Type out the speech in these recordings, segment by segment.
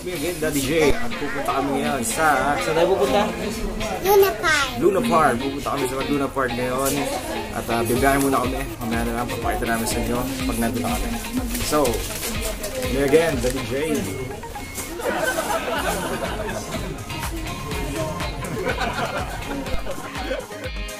it's me again, Daddy J. At pupunta kami ngayon sa... Saan tayo pupunta? Luna Park. Luna Park. Pupunta kami sa Luna Park ngayon. At uh, bibiyahin muna kami. Mamaya na lang, papakita namin sa inyo pag nandun na kami. So, me again, Daddy J.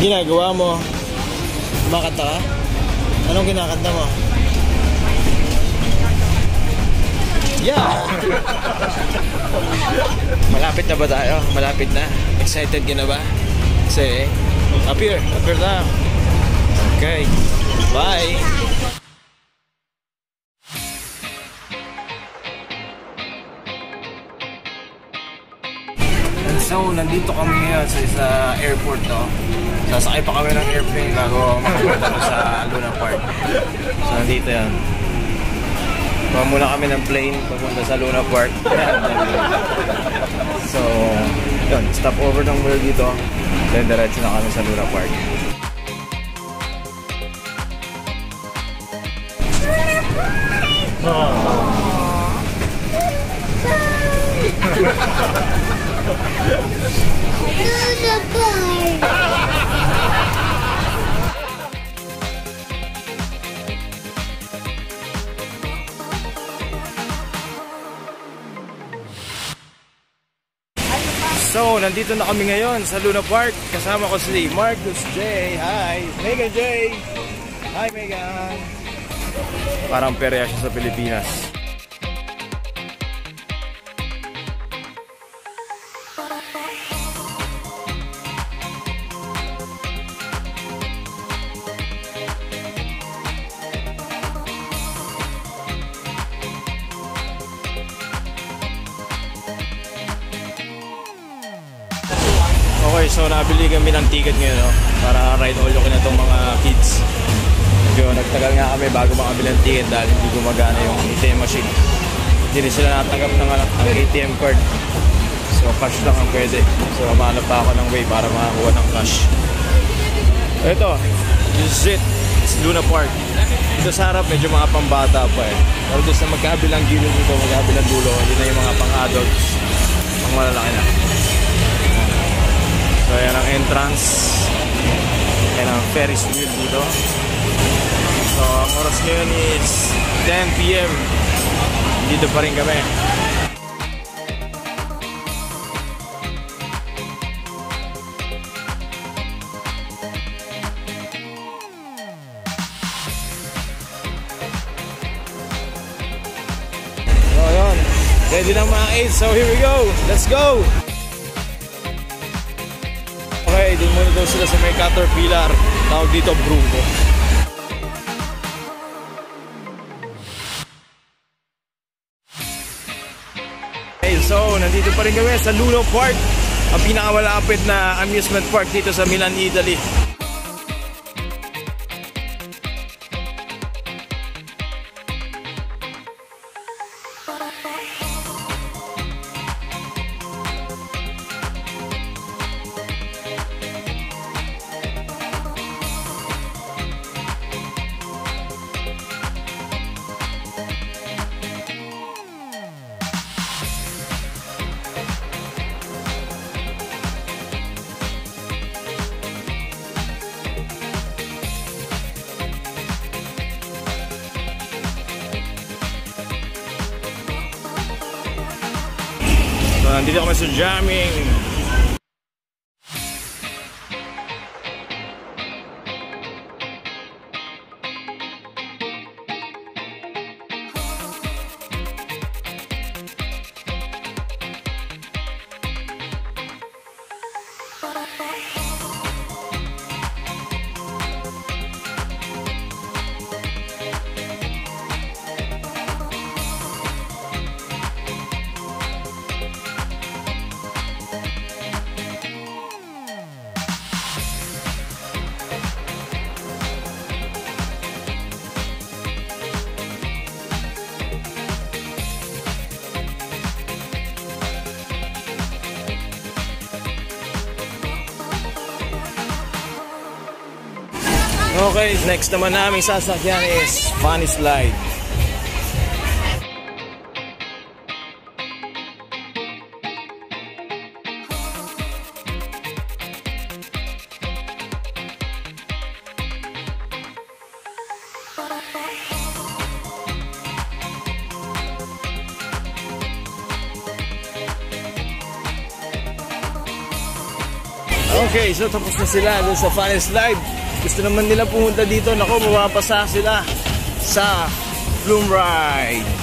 Ginagawa mo? Kumakanta ka? Anong kinakanta mo? Yeah! Malapit na ba tayo? Malapit na. Excited ka na ba? Kasi, up here. Up here na. Okay. Bye! So, nandito kami ngayon sa isa airport, no? Sasakay pa kami ng airplane bago makapunta doon sa Luna Park. So, nandito yan. Kuha muna kami ng plane papunta sa Luna Park. so, yun. Stop over ng mall dito. Then, diretso na kami sa Luna Park. Luna Park. So, nandito na kami ngayon sa Luna Park. Kasama ko si Marcus J. Hi! Megan J. Hi, Megan! Parang perya siya sa Pilipinas. Okay, so nabili kami ng ticket ngayon no? para ride all yung na itong mga kids. Medyo nagtagal nga kami bago makabili ng ticket dahil hindi gumagana yung ATM machine. Hindi sila natanggap ng, ano, ng ATM card. So cash lang ang pwede. So mahanap pa ako ng way para makakuha ng cash. Ito, this is it. It's Luna Park. Dito sa harap medyo mga pambata pa eh. Pero doon sa magkabilang gilid dito, magkabilang dulo, yun na yung mga pang-adults. Pang malalaki na. So yan ang entrance. Yan ang Ferris wheel dito. So ang oras ngayon is 10pm. Dito pa rin kami. Ready na mga 8. So here we go. Let's go! Dun muna daw sila sa may Caterpillar. Tawag dito Bruno. Okay, so nandito pa rin kami sa Luno Park. Ang pinakamalapit na amusement park dito sa Milan, Italy. Nandito kami sa jamming. Okay, next naman naming sasakyan is Funny Slide. Okay, so tapos na sila doon sa Funny Slide. Gusto naman nila pumunta dito. Nako, mapapasa sila sa Bloom Ride.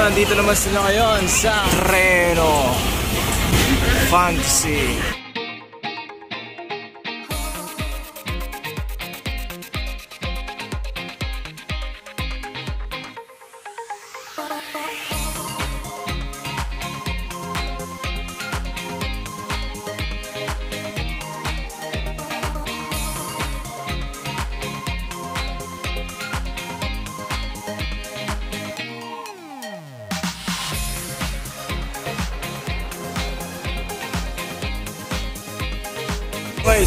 Nandito naman sila ngayon sa Reno Fantasy.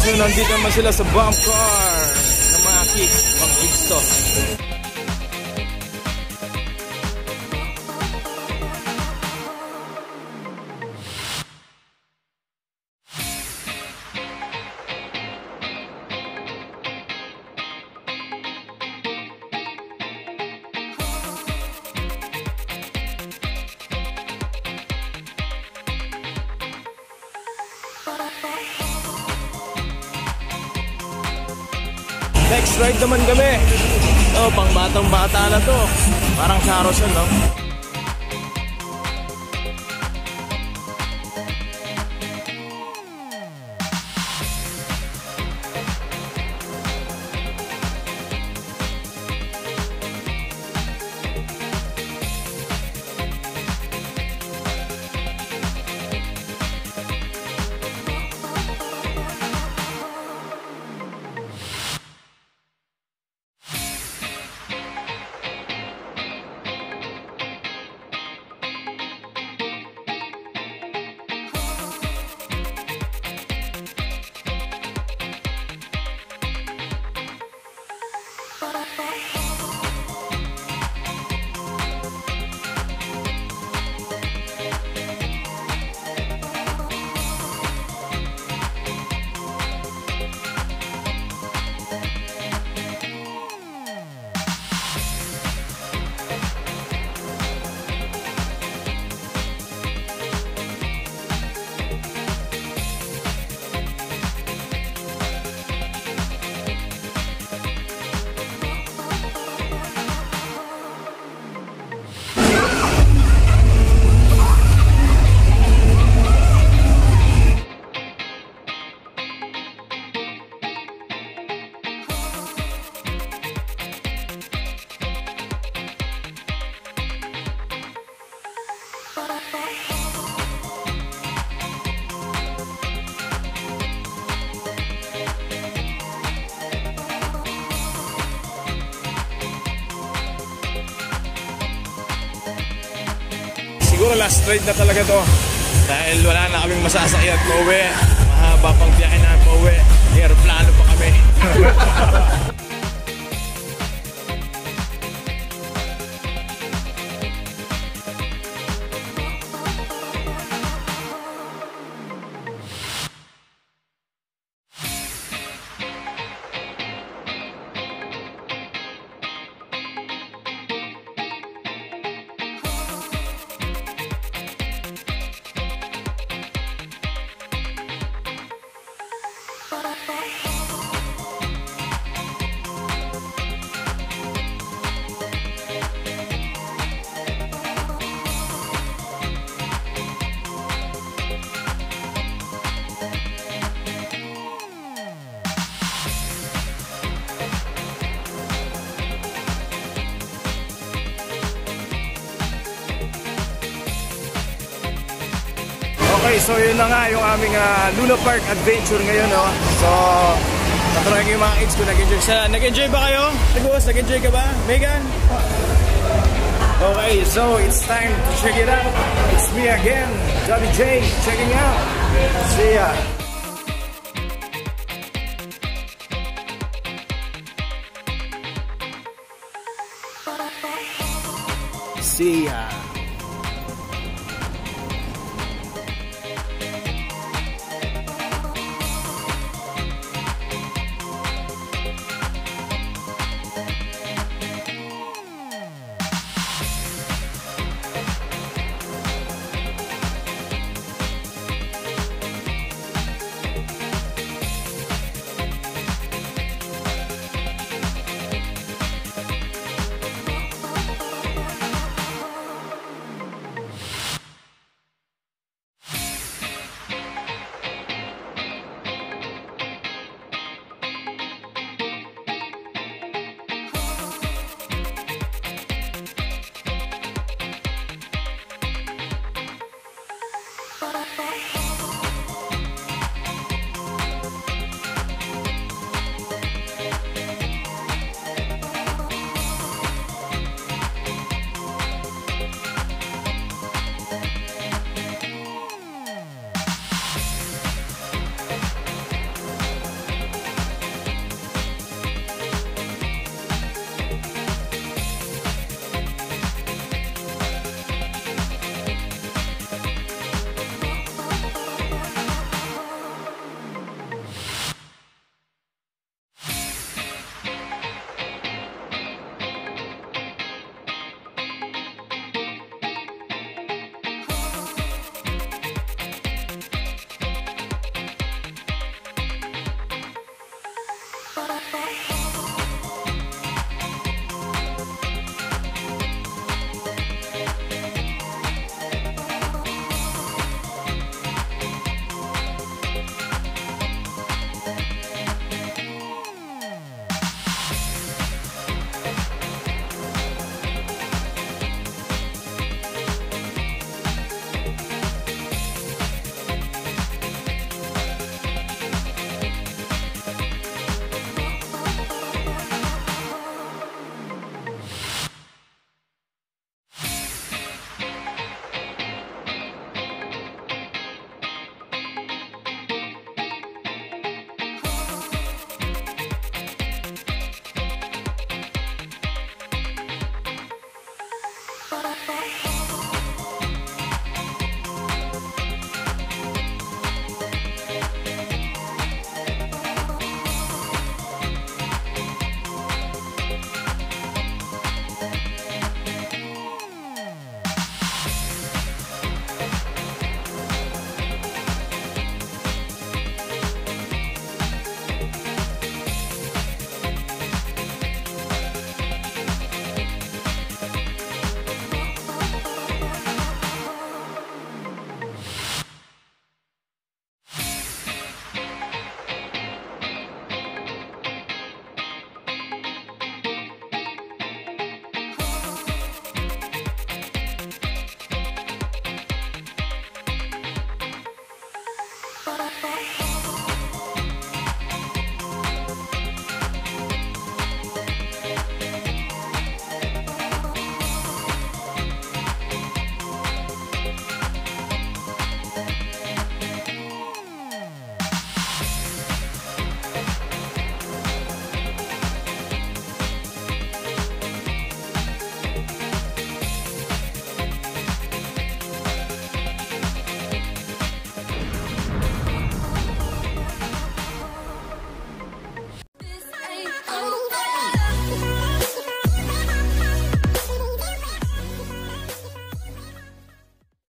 So nandito naman sila sa bump car ng mga kids, mga kids to. Next ride naman kami. Oh, pang batang bata na to. Parang carousel, no? Siguro last ride na talaga to. Dahil wala na kaming masasakyan pa uwi. Mahaba pang biyahe na pa uwi. Aeroplano pa kami. Okay, so yun na nga yung aming ah, Luna Park adventure ngayon, no? So, natry ko yung mga kids ko, nag-enjoy sila. Nag-enjoy ba kayo? Nag-uwas, nag-enjoy ka ba? Megan? Okay, so it's time to check it out. It's me again, Johnny J, checking out. See ya. See ya.